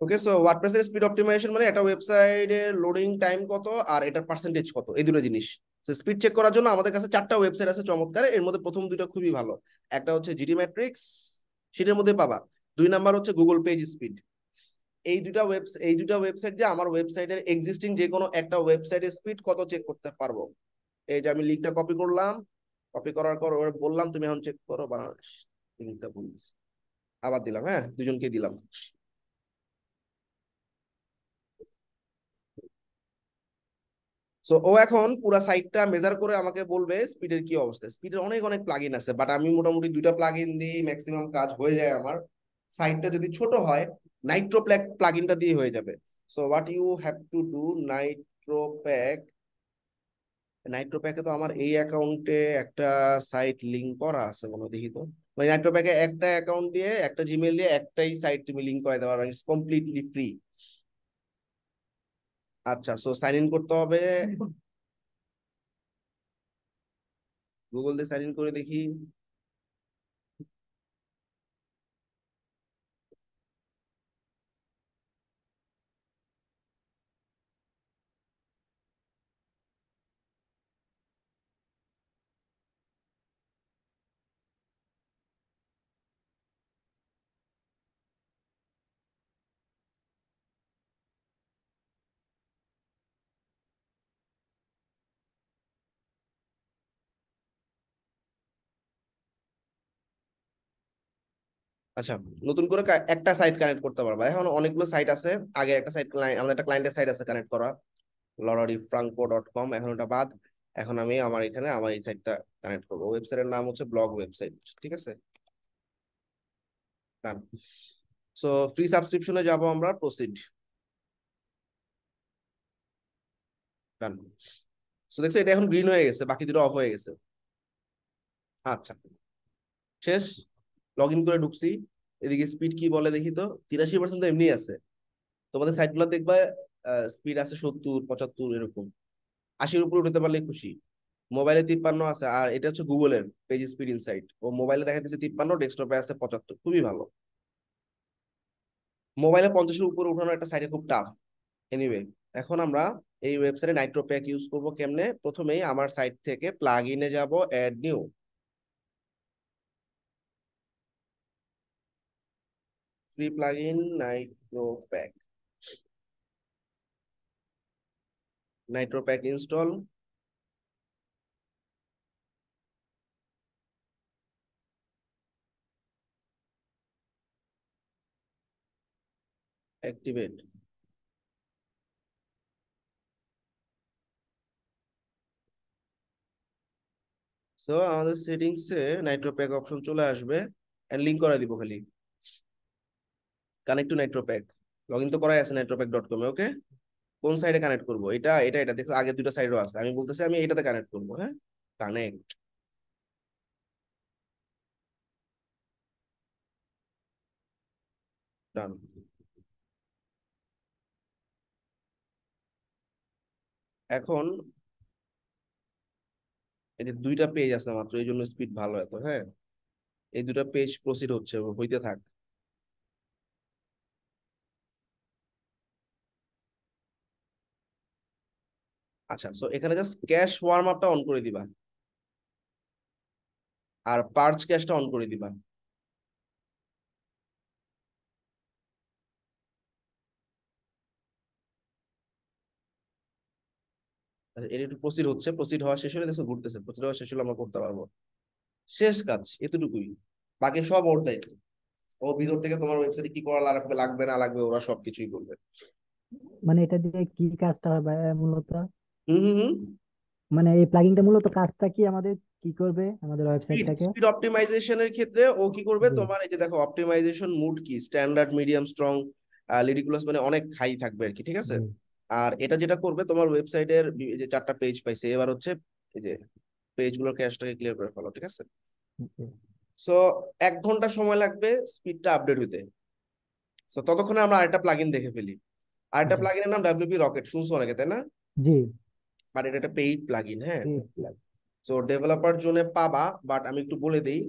ওকে so ওয়ার্ডপ্রেসের speed optimisation মানে একটা ওয়েবসাইটের লোডিং টাইম কত আর এটার পার্সেন্টেজ কত? এই দুটো জিনিস। স্পিড চেক করার জন্য আমাদের কাছে চারটা ওয়েবসাইট আছে চমৎকার। এর মধ্যে প্রথম দুইটা খুবই ভালো। একটা হচ্ছে জিডি ম্যাট্রিক্স সেটার মধ্যে পাবা। দুই নাম্বার হচ্ছে গুগল পেজ স্পিড এই দুটা ওয়েব এই দুটা ওয়েবসাইট দিয়ে আমার ওয়েবসাইটের এক্সিস্টিং যে কোনো একটা ওয়েবসাইটের স্পিড কত চেক করতে পারব? এই যে আমি লিঙ্কটা কপি করলাম। কপি করার পর ওরা বললাম, তুমি এখন চেক করো, বাংলাদেশ লিঙ্কটা বলছি আবার দিলাম হ্যাঁ? দুজনকে দিলাম। সো ও এখন পুরা সাইটটা মেজার করে আমাকে বলবে স্পিডের কি অবস্থা। স্পিডের অনেক অনেক প্লাগইন আছে বাট আমি মোটামুটি দুইটা প্লাগইন দিয়ে ম্যাক্সিমাম কাজ হয়ে যায় আমার। সাইটটা যদি ছোট হয় নাইট্রো প্ল্যাগ প্লাগইনটা দিয়ে হয়ে যাবে। So what you have to do nitro pack nitro প্যাকে তো আমার এই অ্যাকাউন্টে একটা সাইট লিংক করা আছে মনে দেখি তো। মানে নাইট্রো প্যাকে একটা অ্যাকাউন্ট দিয়ে, একটা জিমেল দিয়ে একটাই সাইট তুমি লিংক করে দেওয়া কমপ্লিটলি ফ্রি আচ্ছা সো সাইন ইন করতে হবে। গুগল দিয়ে সাইন ইন করে দেখি। আচ্ছা। নতুন করে একটা সাইট কানেক্ট করতে পারবা। এখন অনেকগুলো সাইট আছে। আগে একটা সাইট আমাদের একটা ক্লায়েন্টের সাইট আছে কানেক্ট করা। লরারি ফ্রাঙ্কো ডট কম এখন ওটা বাদ। এখন আমি আমার এখানে আমার এই সাইটটা কানেক্ট করব। ওয়েবসাইটের নাম হচ্ছে ব্লগ ওয়েবসাইট ঠিক আছে? সো ফ্রি সাবস্ক্রিপশনে যাব আমরা প্রসিড সো দেখছ, এটা এখন গ্রিন হয়ে গেছে, বাকি দুটো অফ হয়ে গেছে। আচ্ছা। শেষ। লগ ইন করে ঢুকছি। এদিকে স্পিড কি বলে দেখি তো? তিরাশি পার্সেন্ট তো এমনি আছে। তোমাদের সাইটগুলো দেখবা স্পিড আছে সত্তর, পঁচাত্তর এরকম। আশির উপরে উঠতে পারলে খুশি। মোবাইলে তিপ্পান্ন আছে, আর এটা হচ্ছে গুগলের পেজ স্পিড ইনসাইট ও মোবাইলে দেখা যাচ্ছে তিপ্পান্ন ডেস্কটপে আছে পঁচাত্তর। খুবই ভালো। মোবাইলে পঞ্চাশের উপরে উঠানো একটা সাইটে খুব টাফ এনিওয়ে এখন আমরা এই ওয়েবসাইটে নাইট্রো প্যাক ইউজ করব কেমনে? প্রথমেই আমার সাইট থেকে প্লাগ ইনে যাব add new plugin nitro pack nitro pack install activate so আমাদের সেটিংসে নাইট্রো প্যাক অপশন চলে আসবে এন্ড লিংক করে দিব খালি। Connect to nitro pack log in তো করাই আছে নাইট্রো প্যাক ডট কমে ওকে কোন সাইডে কানেক্ট করব? এটা এটা এটা, দেখো, আগে দুটো সাইডও আছে। আমি বলতেছি আমি এটাতে কানেক্ট করব হ্যাঁ? কানেক্ট ডান এখন এই যে দুইটা পেজ আছে মাত্র, এই জন্য স্পিড ভালো এত হ্যাঁ? এই দুটা পেজ প্রসিড হচ্ছে, হইতে থাক। আচ্ছা সো এখানে জাস্ট ক্যাশ ওয়ার্ম আপটা অন করে দিবা। আর পার্চ ক্যাশটা অন করে দিবা। আচ্ছা, এর একটু প্রসিড হচ্ছে প্রসিড হওয়া শেষ হলে দেখো ঘুরতেছে প্রসিড হওয়া শেষ হলে আমরা করতে পারব। শেষ কাজ এতটুকুই। বাকি সব ওর দায়িত্ব। ও ভিতর থেকে তোমার ওয়েবসাইটে কি করা লাগবে লাগবে না লাগবে ওরা সবকিছুই করবে মানে এটা দিয়ে কি কাজটা ভাইয়া মূলত? হুম হুম হুম। মানে এই প্লাগিনটা মূলত কাজটা কি? আমাদের কি করবে? আমাদের ওয়েবসাইটটাকে স্পিড অপটিমাইজেশনের ক্ষেত্রে ও কি করবে? তোমার এই যে দেখো অপটিমাইজেশন মুড কি স্ট্যান্ডার্ড মিডিয়াম স্ট্রং লিডিকুলাস মানে অনেক হাই থাকবে আর কি ঠিক আছে? আর এটা যেটা করবে তোমার ওয়েবসাইটের যে চারটা পেজ পাইছে এবার হচ্ছে এই যে পেজগুলোর ক্যাশটাকে ক্লিয়ার করে ফেলো ঠিক আছে? সো এক ঘণ্টা সময় লাগবে স্পিডটা আপডেট হইতে। সো ততক্ষণে আমরা আরেকটা প্লাগইন দেখে ফেলি। আরেকটা। প্লাগইনের নাম ডাব্লিউপি রকেট শুনছো অনেকে তাই না? জি। বাট এটা একটা পেইড প্লাগইন হ্যাঁ? সো ডেভেলপার জোনে পাবা বাট আমি একটু বলে দিই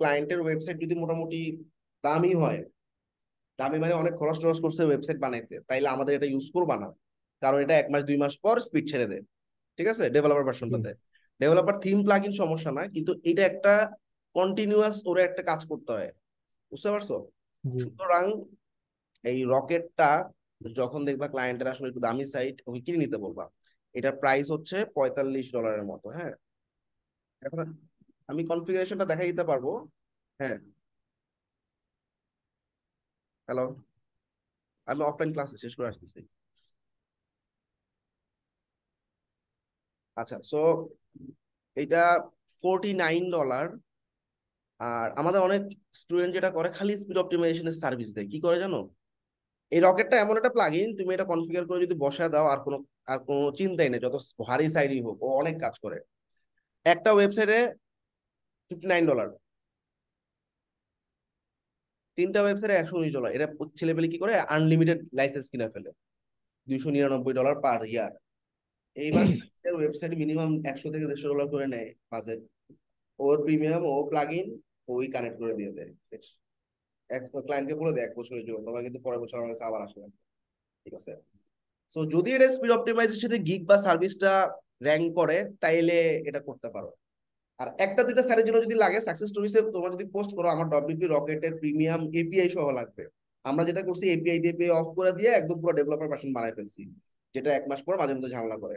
ক্লায়েন্টের ওয়েবসাইট যদি মোটামুটি দামি হয় দামি মানে অনেক খরচ টরচ করছে ওয়েবসাইট বানাইতে তাইলে আমাদের এটা ইউজ করবা না। কারণ এটা এক মাস দুই মাস পর স্পিড ছেড়ে দেয় ঠিক আছে? ডেভেলপার ভার্সনটাতে ডেভেলপার থিম প্লাগইন সমস্যা না কিন্তু এটা একটা কন্টিনিউয়াস ওরে একটা কাজ করতে হয়। বুঝতে পারছ? সুতরাং এই রকেটটা যখন দেখবা ক্লায়েন্টের আসলে একটু দামি সাইট ওকে কিনে নিতে বলবা এটার প্রাইস হচ্ছে পঁয়তাল্লিশ ডলারের মতো হ্যাঁ? এখন আমি কনফিগারেশনটা দেখাই দিতে পারব হ্যাঁ? হ্যালো আমি অফলাইন ক্লাসে শেষ করে আসতেছি। আচ্ছা সো এটা ফোরটি নাইন ডলার আর আমাদের অনেক স্টুডেন্ট যেটা করে, খালি স্পিড অপটিমাইজেশনের সার্ভিস দেয়। কি করে জানো? এই রকেটটা এমন একটা প্লাগইন তুমি এটা কনফিগার করে যদি বসায় দাও আর কোনো আর কোনো চিন্তাই নেই যত ভারী সাইডই হোক ও অনেক কাজ করে। একটা ওয়েবসাইটে ফিফটি নাইন ডলার তিনটা ওয়েবসাইটে একশো উনিশ ডলার এটা ছেলেপেলে কি করে? আনলিমিটেড লাইসেন্স কিনে ফেলে। দুইশো নিরানব্বই ডলার পার ইয়ার এইবার ওয়েবসাইট মিনিমাম একশো থেকে দেড়শো ডলার করে নেয় বাজেট ওর প্রিমিয়াম ও প্লাগ ইন ওই কানেক্ট করে দিয়ে দেয়। এক ক্লায়েন্টকে বলে দেয় এক বছরের জন্য তোমার কিন্তু পরের বছর আমার কাছে আবার আসবে। ঠিক আছে? সো যদি এটা স্পিড অপটিমাইজেশনের গিগ বা সার্ভিসটা র্যাঙ্ক করে, তাইলে এটা করতে পারো। আর একটা, দুইটা সাইটের জন্য যদি লাগে সাকসেস স্টোরিজে তোমরা যদি পোস্ট করো, আমার ডব্লিউপি রকেটের প্রিমিয়াম এপিআই সহ লাগবে। আমরা যেটা করছি এপিআই দিয়ে পে অফ করে দিয়ে একদম পুরো ডেভেলপার ভার্সন বানাই ফেলছি, যেটা এক মাস পর মাঝে মধ্যে ঝামেলা করে।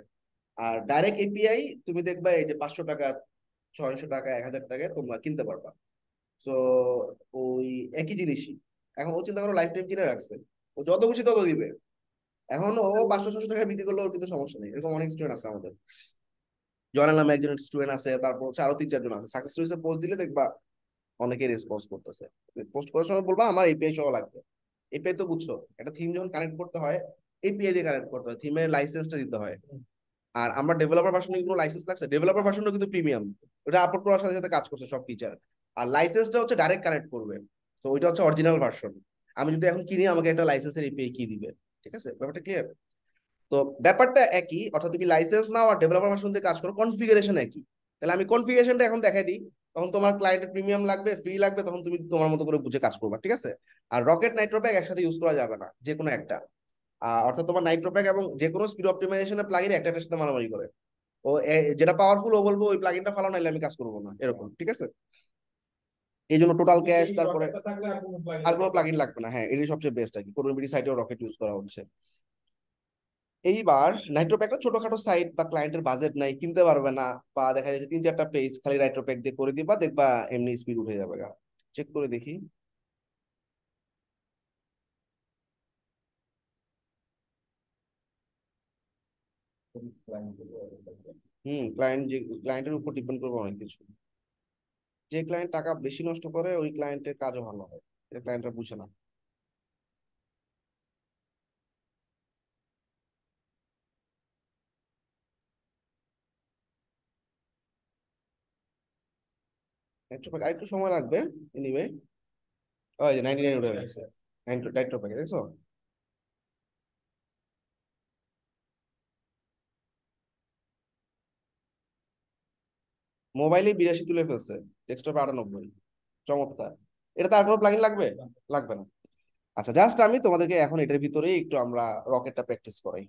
আর ডাইরেক্ট এপিআই তুমি দেখবা এই যে পাঁচশো টাকা, ছয়শো টাকা, এক হাজার টাকায় তোমরা কিনতে পারবা। সো ওই একই জিনিসই। এখন ও চিন্তা করো লাইফ টাইম কিনে রাখছে। ও যত খুশি তত দিবে। এখন ও পাঁচশো ছশো টাকা বিক্রি করলে ওর কিন্তু সমস্যা নেই। এরকম অনেক স্টুডেন্ট আছে আমাদের। জয়নাল নামে একজন স্টুডেন্ট আছে, তারপর হচ্ছে আরও তিন, চারজন আছে। সাকসেস স্টোরিজে পোস্ট দিলে দেখবা অনেকে রেসপন্স করতেছে। পোস্ট করার সময় বলবা, আমার এপিআই সহ লাগবে। এপিআই তো বুঝছ, একটা থিম যখন কানেক্ট করতে হয় এপিআই দিয়ে কানেক্ট করতে হয়। থিমের লাইসেন্সটা দিতে হয়। আর আমরা ডেভেলপার ভার্সনে কোনো লাইসেন্স লাগছে। ডেভেলপার ভার্সনটা কিন্তু প্রিমিয়াম ওটা আপলোড করার সাথে সাথে কাজ করছে সব ফিচার আর লাইসেন্সটা হচ্ছে ডাইরেক্ট কানেক্ট করবে। তো ওইটা হচ্ছে অরিজিনাল ভার্সন আমি যদি এখন কিনি, আমাকে একটা লাইসেন্সের এপিআই কি দিবে। ঠিক আছে? ব্যাপারটা ক্লিয়ার তো, ব্যাপারটা একই, অর্থাৎ তুমি লাইসেন্স নাও আর ডেভেলপার ভার্সন দিয়ে কাজ করো কনফিগারেশন একই। তাহলে আমি কনফিগারেশনটা এখন দেখাই দিই। তখন তোমার ক্লায়েন্টের প্রিমিয়াম লাগবে ফ্রি লাগবে, তখন তুমি তোমার মতো করে বুঝে কাজ করবা, ঠিক আছে? আর রকেট নাইট্রোপ্যাক একসাথে ইউজ করা যাবে না যে কোনো একটা অর্থাৎ তোমার নাইট্রোপ্যাক এবং যে কোনো স্পিড অপটিমাইজেশনের প্লাগইন একটা একটার সাথে মারামারি করে। ও যেটা পাওয়ারফুল ও বলব, ওই প্লাগইনটা ফালাও নাইলে আমি কাজ করব না। এরকম, ঠিক আছে? এই জন্য টোটাল ক্যাশ তারপরে আর কোনো প্লাগইন লাগবে না। হ্যাঁ এটাই সবচেয়ে বেস্ট আর কি। সাইটেও রকেট ইউজ করা হচ্ছে। এইবার নাইট্রোপ্যাকটা ছোটখাটো সাইট বা ক্লায়েন্টের বাজেট নাই কিনতে পারবে না বা দেখা যাচ্ছে তিন চারটা পেজ খালি নাইট্রোপ্যাক দিয়ে করে দিবা দেখবা এমনি স্পিড উঠে যাবে গা। চেক করে দেখি। হুম ক্লায়েন্ট যে ক্লায়েন্টের উপর ডিপেন্ড করবে অনেক কিছু। যে ক্লায়েন্ট টাকা বেশি নষ্ট করে, ওই ক্লায়েন্টের কাজও ভালো হয়। এটা ক্লায়েন্টরা বুঝে না। নাইট্রোপ্যাক আরেকটু সময় লাগবে এনিওয়ে ওই যে নাইনটি নাইন উঠে গেছে। নাইট্রোপ্যাক দেখছ? মোবাইলে বিরাশি তুলে ফেলছে ডেস্কটপে আটানব্বই, চমৎকার। এটা আর কোনো প্লাগিন লাগবে? লাগবে না। আচ্ছা জাস্ট আমি তোমাদেরকে এখন এটার ভিতরেই একটু আমরা রকেটটা প্র্যাকটিস করাই।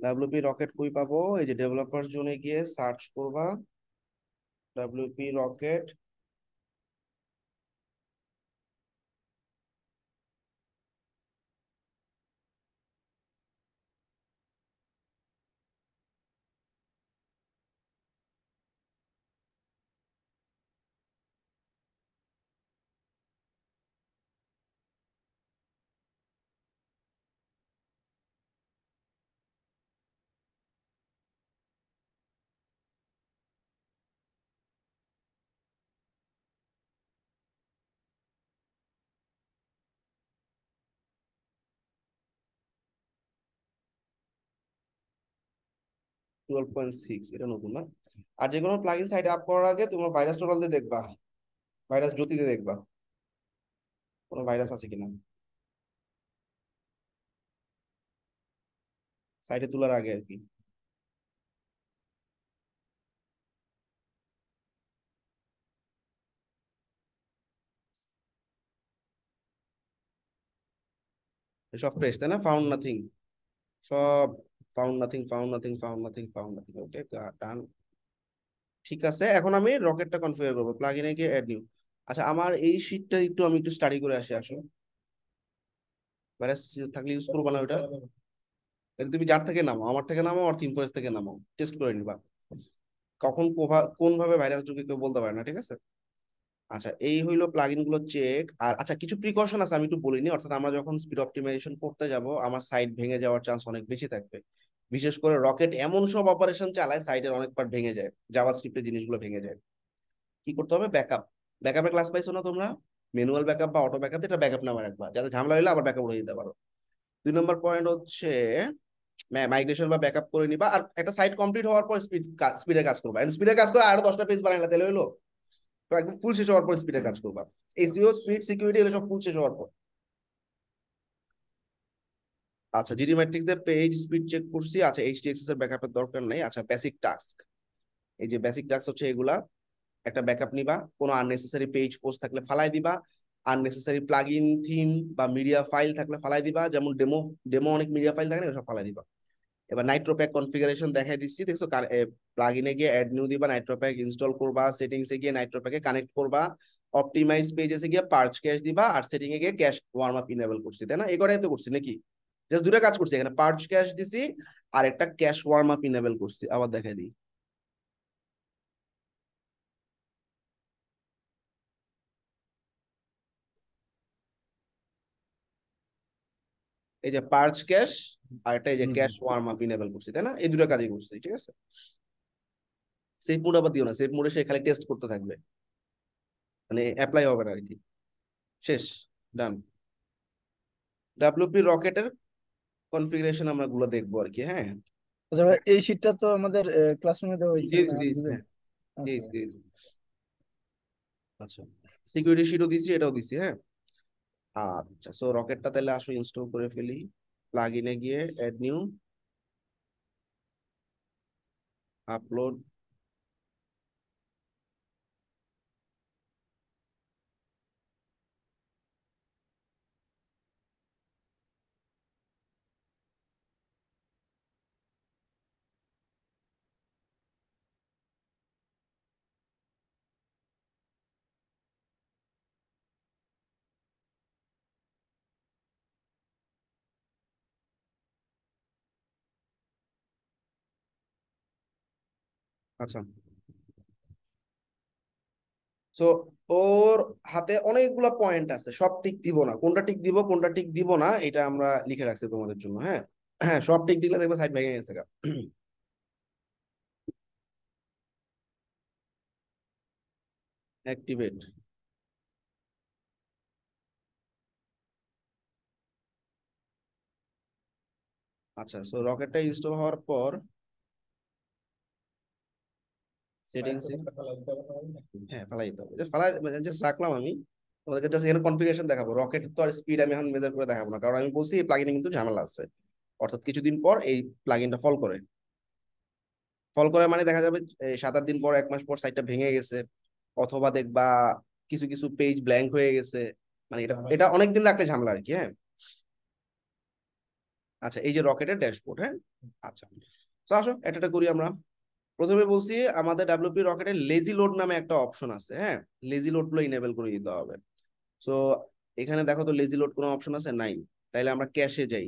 ডাব্লিউপি রকেট কই পাবো? এই যে ডেভেলপার জোনে গিয়ে সার্চ করবা। WP rocket twelve point six এটা নতুন না? আর যে কোনো প্লাগিন সাইটে আপ করার আগে তোমার ভাইরাস টোটাল দিয়ে দেখবা। ভাইরাস জ্যোতিতে দেখবা। কোনো ভাইরাস আছে কিনা? সাইটে তোলার আগে আর কি। সব ফ্রেশ তাই না? ফাউন্ড নাথিং সব found nothing found nothing found nothing found nothing okay done ঠিক আছে, এখন আমি রকেটটা কনফিগার করব প্লাগ ইনে গিয়ে অ্যাড নিউ আচ্ছা আমার এই শীটটা একটু আমি একটু স্টাডি করে আসি, আসো। ভাইরাস থাকলে ইউজ করব না ওটা এটা তুমি যার থেকে নামো আমার থেকে নামো আর থিম ফরেস্ট থেকে নামো টেস্ট করে নিবা। কখন কোন ভাবে ভাইরাস ঢুকে কেউ বলতে পারে না, ঠিক আছে? আচ্ছা এই হইল প্লাগইনগুলো চেক আর আচ্ছা কিছু প্রিকশন আছে, আমি একটু বলিনি, অর্থাৎ আমরা যখন স্পিড অপটিমাইজেশন করতে যাব, আমার সাইট ভেঙে যাওয়ার চান্স অনেক বেশি থাকবে। বিশেষ করে রকেট এমন সব অপারেশন চালায় সাইটের অনেক পার্ট ভেঙে যায় জাভা স্ক্রিপ্টের জিনিসগুলো ভেঙে যায়। কি করতে হবে? ব্যাকআপ ব্যাকআপের ক্লাস পাইছো না তোমরা? ম্যানুয়াল ব্যাকআপ বা অটো ব্যাকআপ এটা ব্যাকআপ নামে রাখবা যাতে ঝামেলা হইলে আবার ব্যাকআপ উঠে দিতে পারো। দুই নম্বর পয়েন্ট হচ্ছে মাইগ্রেশন বা ব্যাকআপ করে নিবা। আর একটা সাইট কমপ্লিট হওয়ার পর স্পিড স্পিডে কাজ করবা। এন্ড স্পিডে কাজ করে আরও দশটা পেজ বানাইলা, তাহলে হইল? তো একদম ফুল শেষ হওয়ার পর স্পিডে কাজ করবা। এসইও স্পিড সিকিউরিটি এগুলো সব ফুল শেষ হওয়ার পর। আচ্ছা জিডি ম্যাট্রিক্স এর পেজ স্পিড চেক করছি। আচ্ছা এইচটিএক্সএস এর ব্যাকআপের দরকার নাই। আচ্ছা বেসিক টাস্ক এই যে বেসিক টাস্ক হচ্ছে এগুলা। একটা ব্যাকআপ নিবা। কোনো আননেসেসারি পেজ পোস্ট থাকলে ফালাই দিবা। আননেসেসারি প্লাগইন থিম বা মিডিয়া ফাইল থাকলে ফালাই দিবা। যেমন ডেমো ডেমো অনেক মিডিয়া ফাইল থাকে না সব ফালাই দিবা। এবার নাইট্রোপ্যাক কনফিগারেশন দেখাই দিচ্ছি। দেখছ প্লাগইনে গিয়ে অ্যাড নিউ দিবা নাইট্রোপ্যাক ইনস্টল করবা সেটিংস এ গিয়ে নাইট্রোপ্যাকে কানেক্ট করবা অপটিমাইজ পেজেসে গিয়ে পার্চ ক্যাশ দিবা, আর সেটিং এ গিয়ে ক্যাশ ওয়ার্ম আপ ইনেবল করছি। তাই না? এই তো করছি, নাকি? জাস্ট দুটো কাজ করছি এখানে পার্চ ক্যাশ দিছি আর একটা ক্যাশ ওয়ার্ম আপ ইনেবল করছি। আবার দেখাই দিই। এই যে পার্চ ক্যাশ আর একটা এই যে ক্যাশ ওয়ার্ম আপ ইনেবল করছি তাই না? এই দুটো কাজই করছি ঠিক আছে? সেফ মোড আবার দিও না সেফ মোডে সে খালি টেস্ট করতে থাকবে। মানে অ্যাপ্লাই হবে না আর কি। শেষ ডান ডাব্লিউপি রকেটের কনফিগারেশন আমরা গুলো দেখব আর কি হ্যাঁ? আচ্ছা এই শীটটা তো আমাদের ক্লাসরুমে দেওয়া হয়েছে জি আচ্ছা। আচ্ছা সিকিউরিটি শিটও দিছি এটাও দিছি হ্যাঁ? আচ্ছা সো রকেটটা তাহলে আসো ইনস্টল করে ফেলি প্লাগ ইনে গিয়ে অ্যাড নিউ আপলোড আচ্ছা। সো ওর হাতে অনেকগুলা পয়েন্ট আছে, সব টিক দিব না। কোনটা টিক দিব, কোনটা টিক দিব না, এটা আমরা লিখে রাখছি তোমাদের জন্য হ্যাঁ? হ্যাঁ সব টিক দিলে দেখবে সাইড ভেঙে গেছে অ্যাক্টিভেট আচ্ছা সো রকেটটা ইনস্টল হওয়ার পর সেটিংস হ্যাঁ ফালাই দিতে হবে ফালাই জাস্ট রাখলাম আমি। তোমাদেরকে জাস্ট এখানে কনফিগারেশন দেখাবো। রকেট তো আর স্পিড আমি এখন মেজার করে দেখাবো না। কারণ আমি বলছি এই প্লাগইনে কিন্তু ঝামেলা আছে। অর্থাৎ কিছুদিন পর এই প্লাগইনটা ফল করে। ফল করে মানে দেখা যাবে সাত আট দিন পর এক মাস পর সাইটটা ভেঙে গেছে। অথবা দেখবা কিছু কিছু পেজ ব্ল্যাঙ্ক হয়ে গেছে। মানে এটা এটা অনেক দিন রাখলে ঝামেলা আর কি হ্যাঁ? আচ্ছা এই যে রকেটের ড্যাশবোর্ড হ্যাঁ? আচ্ছা। তো আসো এটা করি আমরা। প্রথমে বলছি, আমাদের ডাব্লিউপি রকেটে লেজি লোড নামে একটা অপশন আছে হ্যাঁ? লেজি লোডগুলো ইনেবল করে দিতে হবে। সো এখানে দেখো তো লেজি লোড কোনো অপশন আছে? নাই। তাইলে আমরা ক্যাশে যাই।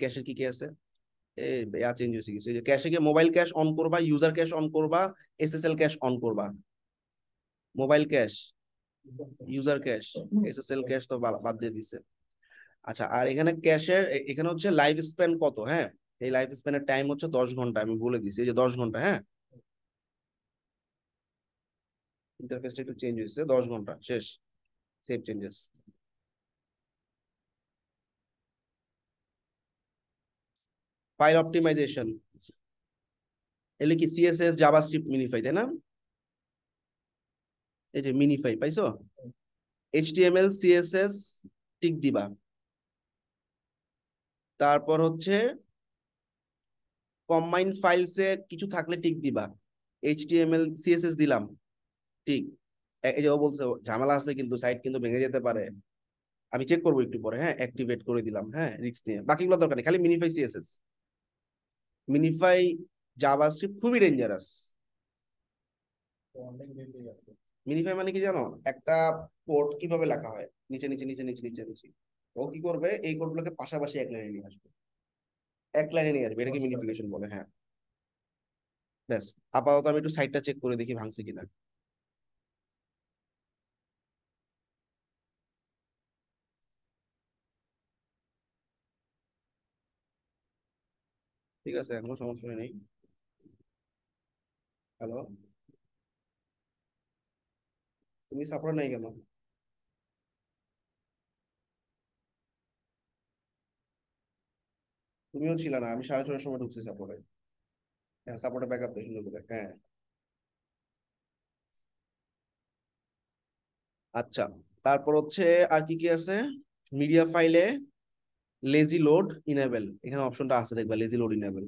ক্যাশে কি কি আছে? ইয়া চেঞ্জ হয়েছে কিছু। ক্যাশে গিয়ে মোবাইল ক্যাশ অন করবা ইউজার ক্যাশ অন করবা এসএসএল ক্যাশ অন করবা। Mobile cache user cache SSL cache তো বাদ দিয়ে দিছে। আচ্ছা আর এখানে ক্যাশের এখানে হচ্ছে লাইফ স্প্যান কত হ্যাঁ? এই লাইফ স্প্যানের টাইম হচ্ছে দশ ঘণ্টা, আমি বলে দিছি, এই যে দশ ঘণ্টা হ্যাঁ? ইন্টারফেসটা একটু চেঞ্জ হয়েছে, দশ ঘণ্টা, শেষ সেভ চেঞ্জেস ফাইল অপটিমাইজেশন এলে কি সিএসএস জাভাস্ক্রিপ্ট মিনিফাই তাই না? এই যে মিনিফাই পাইছো? এইচটিএমএল সিএসএস টিক দিবা। তারপর হচ্ছে কম্বাইন ফাইলসে কিছু থাকলে টিক দিবা। এইচটিএমএল সিএসএস দিলাম ঠিক এই যে ও বলছে ঝামেলা আছে কিন্তু সাইট কিন্তু ভেঙে যেতে পারে। আমি চেক করব একটু পরে হ্যাঁ অ্যাক্টিভেট করে দিলাম হ্যাঁ রিস্ক নিয়ে। বাকিগুলো দরকার নেই খালি মিনিফাই সিএসএস মিনিফাই জাভাস্ক্রিপ্ট খুবই ডেঞ্জারাস মিনিফাই মানে কি জানো? একটা কোড কীভাবে লেখা হয়? নিচে নিচে নিচে নিচে নিচে নিচে। ও কি করবে? এই কোডগুলোকে পাশাপাশি এক লাইনে নিয়ে আসবে। এক লাইনে নিয়ে আসবে এটাকে মিনিফিকেশন বলে? হ্যাঁ। ব্যাস আপাতত আমি একটু সাইটটা চেক করে দেখি ভাঙছে কিনা। ঠিক আছে এখনও সমস্যা নেই হ্যালো তুমি সাপোর্ট নাই কেন? তুমিও ছিল না আমি সাড়ে ছটার সময় ঢুকছি সাপোর্টে। হ্যাঁ সাপোর্টে ব্যাকআপ দেয় সুন্দর করে হ্যাঁ। আচ্ছা তারপর হচ্ছে আর কি কি আছে? মিডিয়া ফাইলে লেজি লোড ইনেবল এখানে অপশনটা আছে দেখবা লেজি লোড ইনেবল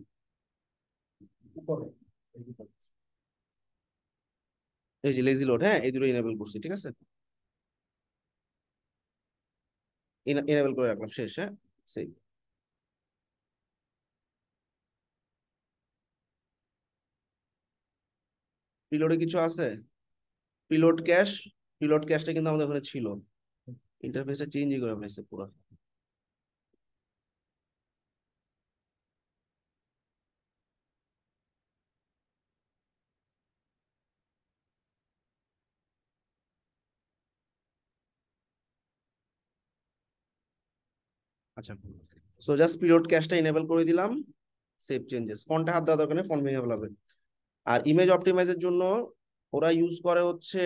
এই যে লেজি লোড হ্যাঁ এই দুটো ইনেবল করছি ঠিক আছে? ইনেবল করে রাখলাম শেষ হ্যাঁ সেই প্রিলোডে কিছু আছে? প্রিলোড ক্যাশ প্রিলোড ক্যাশটা কিন্তু আমাদের ওখানে ছিল। ইন্টারফেসটা চেঞ্জই করে ফেলেছে পুরো আচ্ছা সো জাস্ট পিরিয়ড ক্যাশটা ইনেবল করে দিলাম। সেভ চেঞ্জেস ফন্টে হাত দেওয়া দরকার নেই ফন্ট ভেঙে ফেলাবে। আর ইমেজ অপটিমাইজের জন্য ওরা ইউজ করে হচ্ছে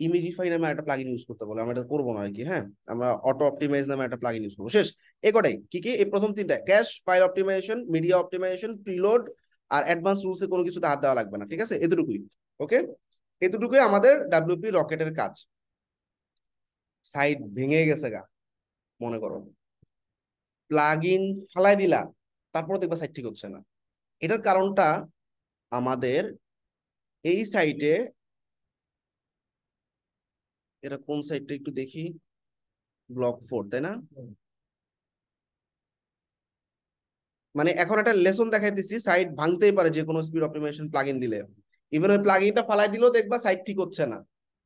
ইমেজিফাই নামে একটা প্লাগইন ইউজ করতে বলে। আমরা এটা করব না আর কি হ্যাঁ? আমরা অটো অপটিমাইজ নামে একটা প্লাগইন ইউজ করব। শেষ। এ কটাই? কি কি? এই প্রথম তিনটা। Cache file optimization media optimization preload আর অ্যাডভান্স রুলসে কোনো কিছুতে হাত দেওয়া লাগবে না, ঠিক আছে? এতটুকুই ওকে এতটুকুই আমাদের ডাব্লিউপি রকেটের কাজ। সাইড ভেঙে গেছে গা, মনে করো। প্লাগ ইন ফালাই দিলা তারপরে দেখবা সাইট ঠিক হচ্ছে না। এটার কারণটা আমাদের এই সাইটে এটা কোন সাইটটা একটু দেখি? ব্লক ফোর তাই না? মানে এখন একটা লেসন দেখাইতেছি সাইট ভাঙতেই পারে যে কোনো স্পিড অপটিমাইজেশন প্লাগইন দিলে। ইভেন ওই প্লাগইনটা ফালাই দিলেও দেখবা সাইট ঠিক হচ্ছে না।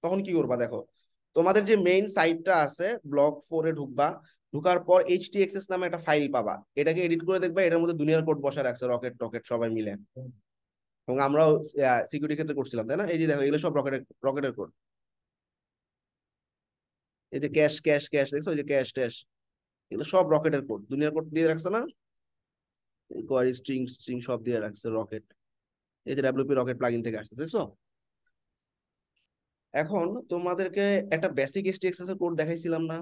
তখন কি করবা দেখো? তোমাদের যে মেইন সাইটটা আছে ব্লক ফোরে ঢুকবা ঢুকার পর এইচটিএক্সএস নামে একটা ফাইল পাবা। এটাকে এডিট করে দেখবা এটার মধ্যে দুনিয়ার কোড বসা রাখছে রকেট টকেট সবাই মিলে। এবং আমরাও সিকিউরিটি ক্ষেত্রে করছিলাম, তাই না? এই যে দেখো, এগুলো সব রকেটের রকেটের কোড এই যে ক্যাশ ক্যাশ ক্যাশ দেখছ? এই যে ক্যাশ ট্যাশ এগুলো সব রকেটের কোড দুনিয়ার কোড দিয়ে রাখছে না? কোয়ারি স্ট্রিং স্ট্রিং সব দিয়ে রাখছে রকেট। এই যে ডাব্লিউপি রকেট প্লাগইন থেকে আসছে, দেখছ? এখন তোমাদেরকে একটা বেসিক এসটিএক্সএস এর কোড দেখাইছিলাম না?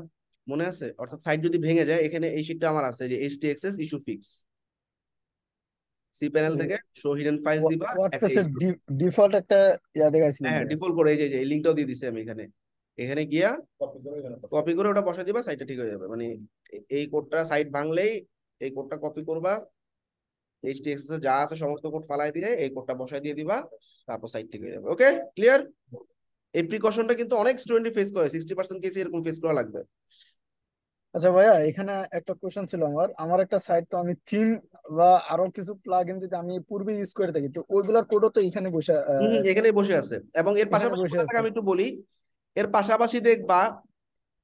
মনে আছে? অর্থাৎ সাইট যদি ভেঙে যায়, এখানে এই শিটটা আমার আছে যে এসটিএক্সএস ইস্যু ফিক্স সি প্যানেল থেকে শো হিডেন ফাইলস দিবা ওয়ার্ডপ্রেসের ডিফল্ট একটা ইয়া দেখাইছিল হ্যাঁ ডিফল্ট করে এই যে এই লিংকটাও দিয়ে দিছি আমি এখানে। এখানে গিয়া কপি করে ওটা বসাই দিবা সাইটটা ঠিক হয়ে যাবে। মানে এই কোডটা সাইট ভাঙলেই এই কোডটা কপি করবা এইচটিএক্সএস যা আছে সমস্ত কোড ফালাই দিয়ে এই কোডটা বসাই দিয়ে দিবা তারপর সাইট ঠিক হয়ে যাবে। ওকে ক্লিয়ার এই প্রিকশনটা কিন্তু অনেক স্টুডেন্ট ফেস করে সিক্সটি পার্সেন্ট কেসে এরকম ফেস করা লাগবে। আচ্ছা ভাইয়া এখানে একটা কোশ্চেন ছিল আমার। আমার একটা সাইট তো আমি থিম বা আরও কিছু প্লাগইন যদি আমি পূর্বে ইউজ করে থাকি তো ওইগুলার কোডও তো এখানে বসে এখানেই বসে আছে। এবং এর পাশাপাশি। আমি একটু বলি এর পাশাপাশি দেখবা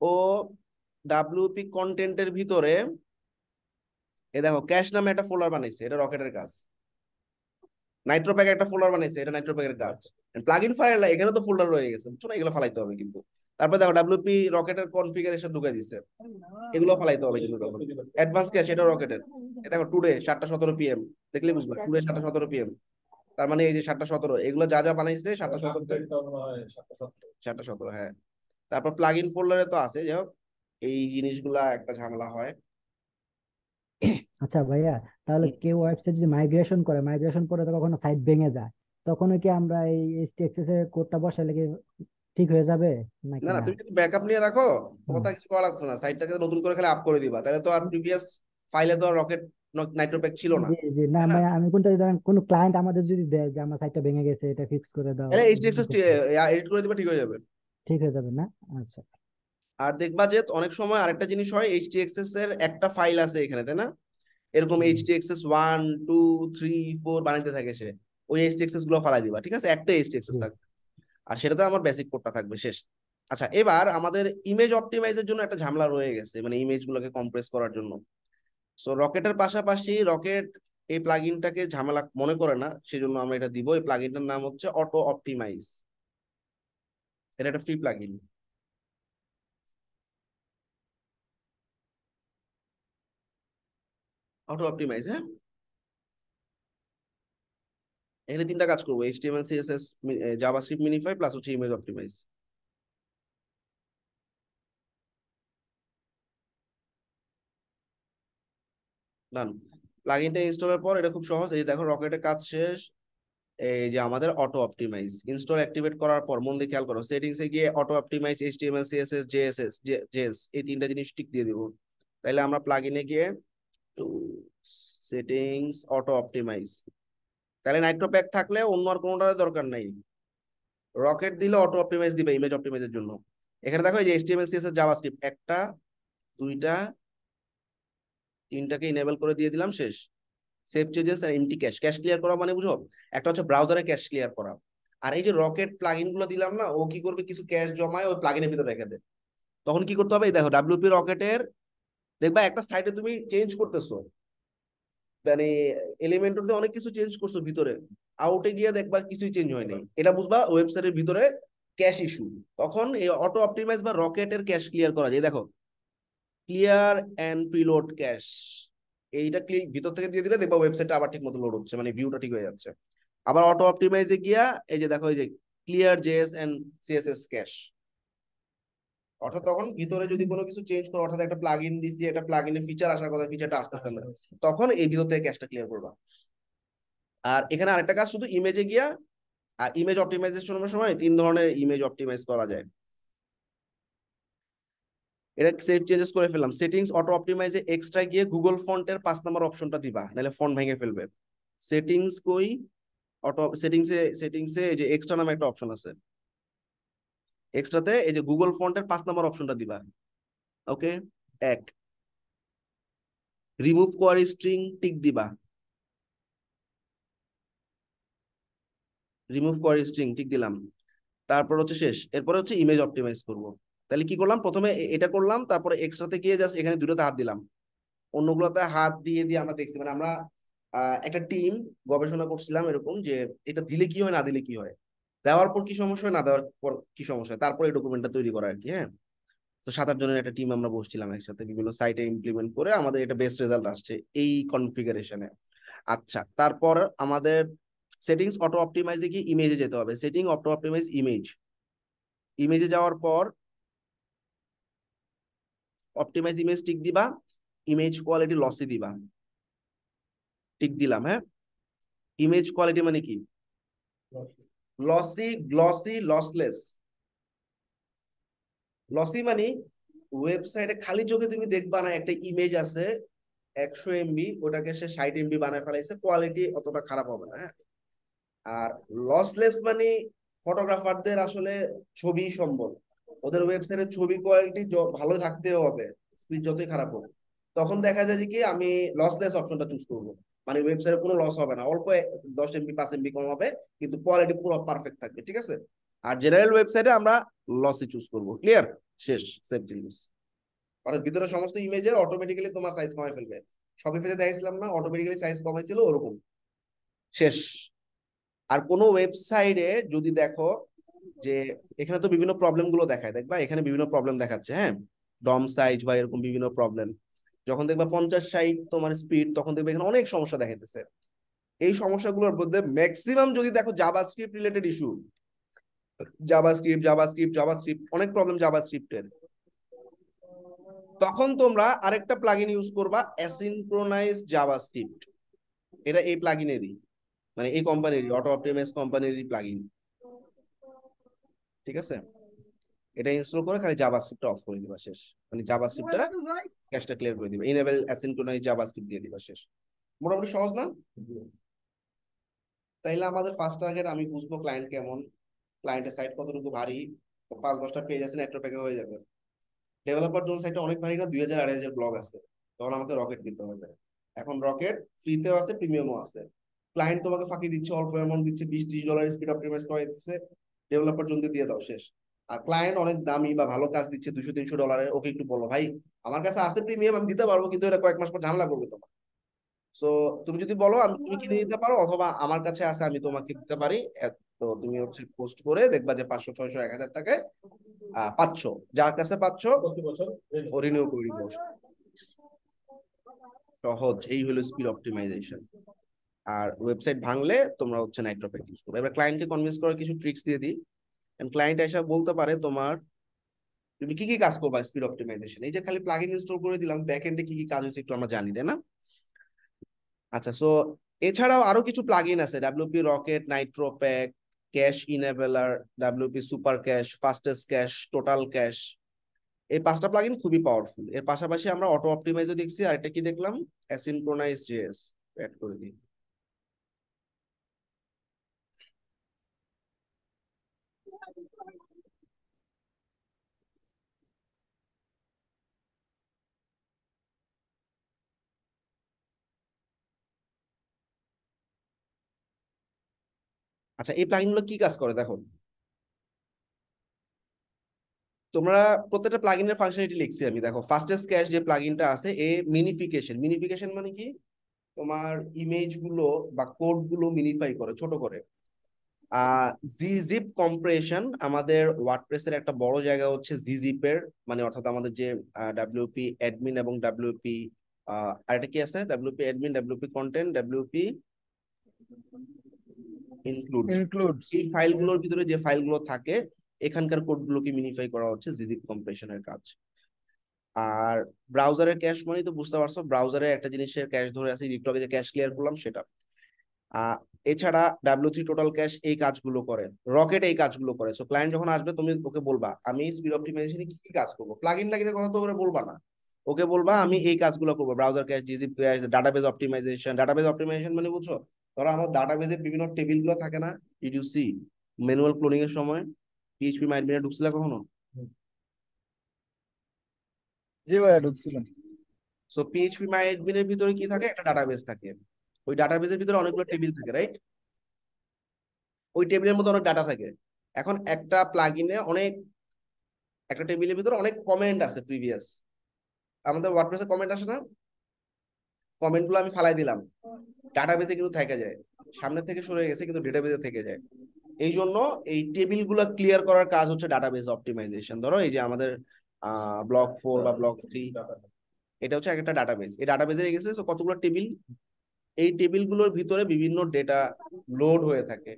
ও ডাব্লিউপি কন্টেন্টের ভিতরে এ দেখো ক্যাশ নামে একটা ফোল্ডার বানাইছে এটা রকেটের কাজ। নাইট্রোপ্যাক একটা ফোল্ডার বানাইছে এটা নাইট্রোপ্যাকের কাজ। প্লাগইন ফাইল এখানে তো ফোল্ডার রয়ে গেছে এগুলো ফালাইতে হবে কিন্তু। তারপর দেখো ডাব্লিউপি রকেটের কনফিগারেশন ঢুকে দিচ্ছে এগুলো ফলাইতে হবে কিন্তু তখন। অ্যাডভান্স ক্যাশ এটা রকেটের। দেখো টুডে সাতটা সতেরো পিএম দেখলে বুঝবে টুডে সাতটা সতেরো পিএম তার মানে এই যে সাতটা সতেরো এগুলো যা যা বানাইছে সাতটা সতেরো সাতটা সতেরো হ্যাঁ। তারপর প্লাগ ইন ফোল্ডারে তো আছে যাই হোক এই জিনিসগুলা একটা ঝামেলা হয়। আচ্ছা ভাইয়া তাহলে। কেউ ওয়েবসাইট যদি মাইগ্রেশন করে মাইগ্রেশন করে তো কখনো সাইট ভেঙে যায়। তখনও কি আমরা এই এইচটিএক্সএস এর কোডটা বসালে কি ঠিক হয়ে যাবে? না না তুমি যদি ব্যাকআপ নিয়ে রাখো। কথা কিছু করা লাগছে না। সাইটটাকে নতুন করে খালি আপ করে দিবা। তাহলে তো আর প্রিভিয়াস ফাইলে তো রকেট নাইট্রোপ্যাক ছিল না। জি জি না তাই না? ভাইয়া আমি কোনটা যদি কোনো ক্লায়েন্ট আমাদের যদি দেয় যে আমার সাইটটা ভেঙে গেছে এটা ফিক্স করে দাও তাহলে এইচডিএক্সএস এডিট করে দিবা ঠিক হয়ে যাবে। ঠিক হয়ে যাবে না? আচ্ছা। আর দেখবা যে অনেক সময় আরেকটা জিনিস হয় এইচটিএক্সএস এর একটা ফাইল আছে এখানে তাই না? এরকম। Htaccess one two three four বানাইতে থাকে সে। ওই এইচটিএক্সএসগুলো ফালাই দিবা ঠিক আছে? একটা এইচটিএক্সএস হুম। থাকবে আর সেটাতে আমার বেসিক কোডটা থাকবে, শেষ। আচ্ছা এবার আমাদের ইমেজ অপটিমাইজের জন্য একটা ঝামেলা রয়ে গেছে মানে ইমেজ গুলোকে কম্প্রেস করার জন্য। সো রকেটের পাশাপাশি রকেট এই প্লাগইনটাকে ঝামেলা মনে করে না, সেজন্য আমরা এটা দিব। এই প্লাগইনটার নাম হচ্ছে অটো অপটিমাইজ এটা একটা ফ্রি প্লাগইন অটো অপটিমাইজ হ্যাঁ? এখানে তিনটা কাজ করব HTML CSS JavaScript minify plus হচ্ছে ইমেজ অপটিমাইজ ডান প্লাগইনটা ইনস্টলের পর এটা খুব সহজ, এই দেখো রকেটের কাজ শেষ, এই যে আমাদের অটো অপটিমাইজ ইনস্টল অ্যাক্টিভেট করার পর মন দিয়ে খেয়াল করো সেটিংস গিয়ে auto optimize HTML CSS JSS JS এই তিনটা জিনিস টিক দিয়ে দিব। তাহলে আমরা প্লাগইনে গিয়ে সেটিংস অটো অপটিমাইজ তাহলে নাইট্রো প্যাক থাকলে অন্য আর কোনোটার দরকার নাই। রকেট দিলে অটো অপটিমাইজ দিবে ইমেজ অপটিমাইজের জন্য। এখানে দেখো এই যে এইচটিএমএল সিএসএস জাভাস্ক্রিপ্ট একটা, দুইটা, তিনটাকে ইনেবল করে দিয়ে দিলাম, শেষ। সেভ চেঞ্জেস আর এমটি ক্যাশ ক্যাশ ক্লিয়ার করা মানে বুঝো? একটা হচ্ছে ব্রাউজারে ক্যাশ ক্লিয়ার করা। আর এই যে রকেট প্লাগইনগুলো দিলাম না, ও কি করবে? কিছু ক্যাশ জমায়, ওই প্লাগইনের ভিতরে রেখে দেয় তখন কি করতে হবে? এই দেখো ডাব্লিউপি রকেটের দেখবা একটা সাইডে তুমি চেঞ্জ করতেছো। মানে এলিমেন্টর অনেক কিছু চেঞ্জ করছ ভিতরে। আউটে গিয়ে দেখবা কিছুই চেঞ্জ হয় নাই এটা বুঝবা ওয়েবসাইটের ভিতরে ক্যাশ ইস্যু তখন এই অটো অপটিমাইজ বা রকেটের ক্যাশ ক্লিয়ার করা যায়? দেখো ক্লিয়ার অ্যান্ড প্রিলোড ক্যাশ এইটা ক্লিক ভিতর থেকে দিয়ে দিলে দেখবা ওয়েবসাইটটা আবার ঠিক মতো লোড হচ্ছে মানে ভিউটা ঠিক হয়ে যাচ্ছে। আবার অটো অপটিমাইজে গিয়া এই যে দেখো এই যে clear JS and CSS cache অর্থাৎ তখন ভিতরে যদি কোনো কিছু চেঞ্জ করো, অর্থাৎ একটা প্লাগ ইন দিছি, একটা প্লাগ ইনের ফিচার আসার কথা ফিচারটা আসতেছে না, তখন এই ভিতর থেকে ক্যাশটা ক্লিয়ার করবা। আর এখানে আরেকটা কাজ, শুধু ইমেজে গিয়া, আর ইমেজ অপটিমাইজেশনের সময় তিন ধরনের ইমেজ অপটিমাইজ করা যায়। এটা সেভ চেঞ্জেস করে ফেললাম। সেটিংস অটো অপটিমাইজে এক্সট্রা গিয়ে গুগল ফন্টের পাঁচ নাম্বার অপশনটা দিবা, নাহলে ফন্ট ভেঙে ফেলবে। সেটিংস কই অটো সেটিংসে সেটিংসে যে এক্সট্রা নামে একটা অপশন আছে। এক্সট্রাতে এই যে গুগল ফন্টের পাঁচ নাম্বার অপশনটা দিবা। ওকে এক। রিমুভ কোয়ারি স্ট্রিং টিক দিবা। রিমুভ কোয়ারি স্ট্রিং টিক দিলাম। তারপর হচ্ছে শেষ। এরপরে হচ্ছে ইমেজ অপটিমাইজ করব। তাহলে কি করলাম? প্রথমে এটা করলাম, তারপরে এক্সট্রাতে গিয়ে জাস্ট এখানে দুটোতে হাত দিলাম। অন্যগুলোতে হাত দিয়ে দিয়ে আমরা দেখছি মানে আমরা একটা টিম গবেষণা করছিলাম এরকম যে এটা দিলে কি হয়, না দিলে কি হয়। দেওয়ার পর কি সমস্যা না দেওয়ার পর কি সমস্যা তারপরে এই ডকুমেন্টটা তৈরি করা আর কি হ্যাঁ? তো সাত আট জনের একটা টিম আমরা বসছিলাম একসাথে, বিভিন্ন সাইটে ইমপ্লিমেন্ট করে আমাদের এটা বেস্ট রেজাল্ট আসছে এই কনফিগারেশনে আচ্ছা তারপর আমাদের সেটিংস অটো অপটিমাইজে কি ইমেজে যেতে হবে। সেটিং অটো অপটিমাইজ ইমেজ ইমেজে যাওয়ার পর অপটিমাইজ ইমেজ টিক দিবা ইমেজ কোয়ালিটি লসি দিবা। টিক দিলাম হ্যাঁ? ইমেজ কোয়ালিটি মানে কি? লসি গ্লসি লসলেস লসি মানে ওয়েবসাইটে খালি চোখে তুমি দেখবা না, একটা ইমেজ আছে, একশো এমবি ওটাকে সে ষাট এমবি বানায় ফেলাইছে কোয়ালিটি অতটা খারাপ হবে না হ্যাঁ? আর লসলেস মানে ফটোগ্রাফারদের আসলে ছবি সম্ভব ওদের ওয়েবসাইটের ছবি কোয়ালিটি ভালো থাকতেও হবে স্পিড যতই খারাপ হোক। তখন দেখা যায় যে কি, আমি লসলেস অপশনটা চুজ করব। মানে ওয়েবসাইটে কোনো লস হবে না। অল্প দশ এমবি পাঁচ এমবি কম হবে, কিন্তু কোয়ালিটি পুরো পারফেক্ট থাকবে, ঠিক আছে? আর জেনারেল ওয়েবসাইটে আমরা লসই চুজ করব। ক্লিয়ার শেষ সেভ জিনিস। অর্থাৎ ভিতরে সমস্ত ইমেজের অটোমেটিক্যালি তোমার সাইজ কমাই ফেলবে। সবই ফেলে দেখাইছিলাম না অটোমেটিক্যালি সাইজ কমাইছিল ওরকম। শেষ। আর কোনো ওয়েবসাইটে যদি দেখো যে এখানে তো বিভিন্ন প্রবলেমগুলো দেখায় দেখবা এখানে বিভিন্ন প্রবলেম দেখাচ্ছে হ্যাঁ? ডম সাইজ বা এরকম বিভিন্ন প্রবলেম যখন দেখবা পঞ্চাশ, ষাট তোমার স্পিড তখন দেখবে এখানে অনেক সমস্যা দেখাইতেছে। এই সমস্যাগুলোর মধ্যে ম্যাক্সিমাম যদি দেখো JavaScript related issue JavaScript JavaScript JavaScript অনেক প্রবলেম জাভাস্ক্রিপ্টের তখন তোমরা আরেকটা প্লাগইন ইউজ করবা অ্যাসিনক্রোনাইজ জাভাস্ক্রিপ্ট এটা এই প্লাগইনেরই মানে এই কোম্পানিরই অটো অপটিমাইজ কোম্পানিরই প্লাগইন ঠিক আছে? এটা ইনস্টল করে খালি জাভাস্ক্রিপ্টটা অফ করে দিবা শেষ। মানে জাভাস্ক্রিপ্টটা ক্যাশটা ক্লিয়ার করে দিবা। ইনেবল অ্যাসিনক্রোনাইজ জাভাস্ক্রিপ্ট দিয়ে দিবা শেষ। মোটামুটি সহজ না? তাইলে আমাদের ফার্স্ট টার্গেট আমি বুঝব ক্লায়েন্ট কেমন। ক্লায়েন্টের সাইট কতটুকু ভারী। পাঁচ দশটা পেজ আছে নেটওয়ার্ক প্যাকে হয়ে যাবে। ডেভেলপার জোন সাইটে অনেক ভারী না? দুই হাজার, আড়াই হাজার ব্লগ আছে। তখন আমাকে রকেট কিনতে হবে। এখন রকেট ফ্রিতেও আছে প্রিমিয়ামও আছে। ক্লায়েন্ট তোমাকে ফাঁকি দিচ্ছে, অল্প অ্যামাউন্ট দিচ্ছে, বিশ, ত্রিশ ডলার স্পিড অপটিমাইজ করে দিচ্ছে। ডেভেলপার জোন দিয়ে দাও শেষ। আর ক্লায়েন্ট অনেক দামি বা ভালো কাজ দিচ্ছে দুশো, তিনশো ডলারের ওকে একটু বলো, ভাই, আমার কাছে আছে প্রিমিয়াম আমি দিতে পারব, কিন্তু এটা কয়েক মাস পর ঝামেলা করবে তোমার। সো তুমি যদি বলো, আমি, তুমি কিনে দিতে পারো, অথবা আমার কাছে আছে, আমি তোমাকে দিতে পারি। তো তুমি হচ্ছে পোস্ট করে দেখবা যে পাঁচশো, ছয়শো, এক হাজার টাকায় পাচ্ছ। যার কাছে পাচ্ছ, ও রিনিউ করে দিবো। সহজ, এই হলো স্পিড অপটিমাইজেশন আর ওয়েবসাইট ভাঙলে তোমরা হচ্ছে নাইট্রোপ্যাক ইউজ করবে। এবার ক্লায়েন্টকে কনভিন্স করার কিছু ট্রিক্স দিয়ে দিই। ক্লায়েন্ট এসে বলতে পারে তোমার, তুমি কি কি কাজ করবা স্পিড অপটিমাইজেশন এই যে খালি প্লাগইন ইনস্টল করে দিলাম ব্যাক এন্ডে কি কি কাজ হচ্ছে একটু আমরা জানি, তাই না? আচ্ছা সো এছাড়াও আরও কিছু প্লাগইন আছে WP Rocket NitroPack Cache Enabler WP Super Cache Fastest Cache Total Cache এই পাঁচটা প্লাগইন খুবই পাওয়ারফুল এর পাশাপাশি আমরা অটো অপটিমাইজও দেখছি আর এটা কি দেখলাম? অ্যাসিনক্রোনাইজ জেএস অ্যাড করে দিই। আচ্ছা এই প্লাগইনগুলো কি কাজ করে দেখো তোমরা প্রত্যেকটা প্লাগইনের ফাংশনালিটি লিখছি আমি, দেখো। ফাস্টেস্ট ক্যাশ যে প্লাগইনটা আছে, এ মিনিফিকেশন মিনিফিকেশন মানে কি? তোমার ইমেজগুলো বা কোডগুলো মিনিফাই করে, ছোট করে। জিজিপ কম্প্রেশন আমাদের ওয়ার্ডপ্রেসের একটা বড় জায়গা হচ্ছে জিজিপের মানে অর্থাৎ আমাদের যে ডাব্লিউপি অ্যাডমিন এবং ডাব্লিউপি আর এটা কি আছে? WP admin WP content WP include includes এই ফাইলগুলোর ভিতরে যে ফাইলগুলো থাকে এখানকার কোডগুলোকে মিনিফাই করা হচ্ছে? জিজিপ কম্প্রেশনের কাজ। আর ব্রাউজারের ক্যাশ মানে তো বুঝতে পারছ ব্রাউজারে একটা জিনিসের ক্যাশ ধরে আছে যে ক্যাশ ক্লিয়ার করলাম সেটা। এছাড়া ডাব্লিউ থ্রি টোটাল ক্যাশ এই কাজগুলো করে রকেট এই কাজগুলো করে। সো ক্লায়েন্ট যখন আসবে তুমি ওকে বলবা আমি স্পিড অপটিমাইজেশনে কি কি কাজ করব? প্লাগইন লাগিনের কথা তো ওরে বলবা না। ওকে বলবা আমি এই কাজগুলো করব browser cache gzip cache database optimization database optimization মানে বুঝছ? ধরো আমার ডাটাবেজে বিভিন্ন টেবিলগুলো থাকে না ইউ ম্যানুয়াল ক্লোনিং এর সময় পিএইচপি মাইডমিনে ঢুকছিলে কখনো? জি ভাইয়া ঢুকছিলাম। সো পিএইচপি মাইডমিনের ভিতরে কি থাকে? একটা ডাটাবেজ থাকে। ওই ডাটাবেজের ভিতরে অনেকগুলো টেবিল থাকে রাইট ওই টেবিলের মধ্যে অনেক ডাটা থাকে। এখন একটা প্লাগইনে অনেক একটা টেবিলের ভিতরে অনেক কমেন্ট আছে প্রিভিয়াস আমাদের ওয়ার্ডপ্রেসে কমেন্ট আসে না? কমেন্টগুলো আমি ফালাই দিলাম। ডাটাবেজে কিন্তু থেকে যায়। সামনে থেকে সরে গেছে কিন্তু ডেটাবেজে থেকে যায়। এই জন্য এই টেবিলগুলো ক্লিয়ার করার কাজ হচ্ছে ডাটাবেজ অপটিমাইজেশন ধরো এই যে আমাদের ব্লক ফোর বা ব্লক থ্রি এটা হচ্ছে একটা ডাটাবেজ এই ডাটাবেজে গেছে কতগুলো টেবিল? এই টেবিলগুলোর ভিতরে বিভিন্ন ডেটা লোড হয়ে থাকে।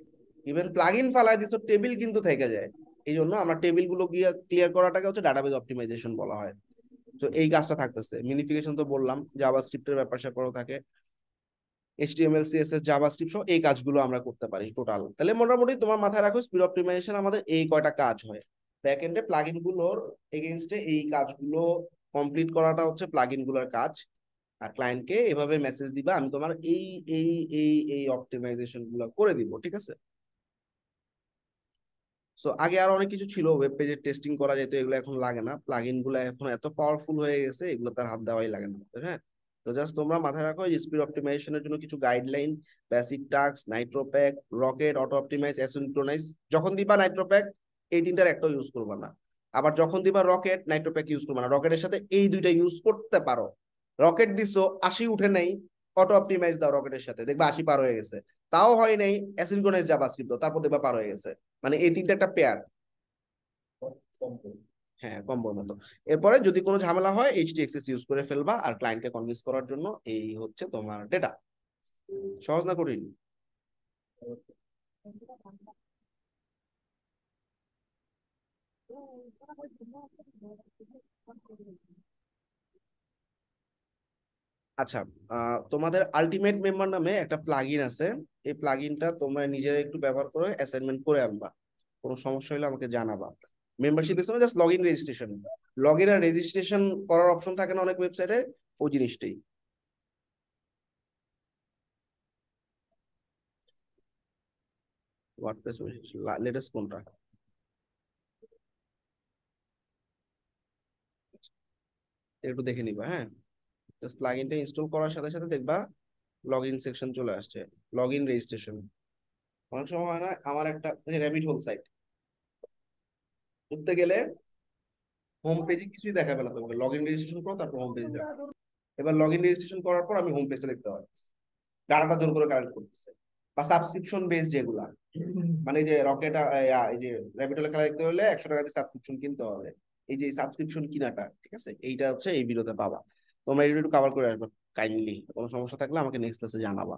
ইভেন প্লাগইন ফালাই দিছো, টেবিল কিন্তু থেকে যায়। এই জন্য আমরা টেবিলগুলো গিয়ে ক্লিয়ার করাটাকে হচ্ছে ডাটাবেজ অপটিমাইজেশন বলা হয়। তো এই কাজটা থাকতেছে। মিনিফিকেশন তো বললাম জাভাস্ক্রিপ্টের ব্যাপার স্যাপারও থাকে। এইচটিএমএল সিএসএস জাভাস্ক্রিপ্ট সহ এই কাজগুলো আমরা করতে পারি টোটাল তাহলে মোটামুটি তোমার মাথায় রাখো স্পিড অপটিমাইজেশন আমাদের এই কয়টা কাজ হয়। ব্যাক এন্ডে প্লাগইনগুলোর এগেইনস্টে এই কাজগুলো কমপ্লিট করাটা হচ্ছে প্লাগইনগুলোর কাজ। আর ক্লায়েন্টকে এভাবে মেসেজ দিবা, আমি তোমার এই এই এই এই অপটিমাইজেশনগুলো করে দিব, ঠিক আছে? সো আগে আর অনেক কিছু ছিল ওয়েব পেজে টেস্টিং করা যেত, এগুলো এখন লাগে না। প্লাগইনগুলো এখন এত পাওয়ারফুল হয়ে গেছে, এগুলো তার হাত দেওয়াই লাগে না হ্যাঁ? তো জাস্ট তোমরা মাথায় রাখো স্পিড অপটিমাইজেশনের জন্য কিছু guideline basic task NitroPack Rocket auto optimize asynchronize যখন দিবা নাইট্রোপ্যাক এই তিনটার একটাও ইউজ করবা না। আবার যখন দিবা রকেট নাইট্রোপ্যাক ইউজ করবা না। রকেটের সাথে এই দুইটা ইউজ করতে পারো। রকেট দিছো, আশি উঠে নেই অটো অপটিমাইজ দাও রকেটের সাথে। দেখবা আশি পার হয়ে গেছে। তাও হয় নাই অ্যাসিনক্রোনাইজ জাভাস্ক্রিপ্ট তারপর দেখবা পার হয়ে গেছে। মানে এই তিনটা একটা পেয়ার হ্যাঁ কম্বোর মতো এরপরে যদি কোনো ঝামেলা হয় এইচটিএক্সএস ইউজ করে ফেলবা আর ক্লায়েন্টকে কনভিন্স করার জন্য এই হচ্ছে তোমার ডেটা সহজ না কঠিন? আচ্ছা আহ, তোমাদের আলটিমেট মেম্বার নামে একটা প্লাগইন আছে। এই প্লাগইনটা তোমরা নিজেরা একটু ব্যবহার করে অ্যাসাইনমেন্ট করে আনবা। কোনো সমস্যা হলে আমাকে জানাবা। মেম্বারশিপ দেখছ just log in registration log in R registration করার অপশন থাকে না অনেক ওয়েবসাইটে ওই জিনিসটাই। ওয়ার্ডপ্রেস লেটেস্ট কোনটা? একটু দেখে নিবা হ্যাঁ? জাস্ট প্লাগইনটা ইনস্টল করার সাথে সাথে দেখবা লগ ইন সেকশন চলে আসছে। লগ ইন রেজিস্ট্রেশন অনেক সময় হয় না, আমার একটা র্যাবিট হোল সাইট ঢুকতে গেলে হোম। পেজে কিছুই দেখাবে না তোমাকে। লগ ইন রেজিস্ট্রেশন করো তারপর হোম। পেজে এবার লগ ইন রেজিস্ট্রেশন করার পর আমি হোম পেজটা দেখতে পাচ্ছি ডাটাটা জোর করে কালেক্ট করতেছে। বা সাবস্ক্রিপশন বেস যেগুলা। মানে যে রকেট এই যে হোলে খেলা দেখতে হলে একশো টাকা দিয়ে সাবস্ক্রিপশন কিনতে হবে। এই যে সাবস্ক্রিপশন কিনাটা ঠিক আছে? এইটা হচ্ছে এই ভিডিওতে পাবা। তোমরা এটা একটু কভার করে আসবে কাইন্ডলি কোনো সমস্যা থাকলে আমাকে নেক্সট ক্লাসে জানাবা।